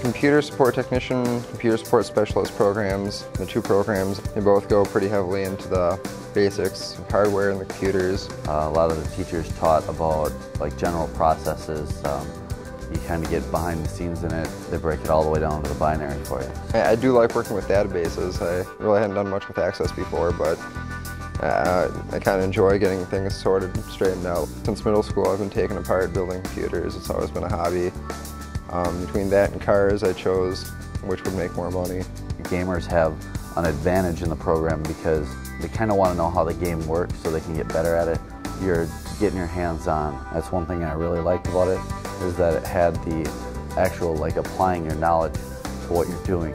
computer support technician, computer support specialist programs. The two programs, they both go pretty heavily into the basics, of hardware and the computers. Uh, a lot of the teachers taught about like general processes. Um, you kind of get behind the scenes in it. They break it all the way down to the binary for you. I, I do like working with databases. I really hadn't done much with Access before, but uh, I kind of enjoy getting things sorted, and straightened out. Since middle school, I've been taking apart building computers. It's always been a hobby. Um, between that and cars, I chose which would make more money. Gamers have an advantage in the program because they kind of want to know how the game works so they can get better at it. You're getting your hands on. That's one thing I really liked about it, is that it had the actual like applying your knowledge to what you're doing.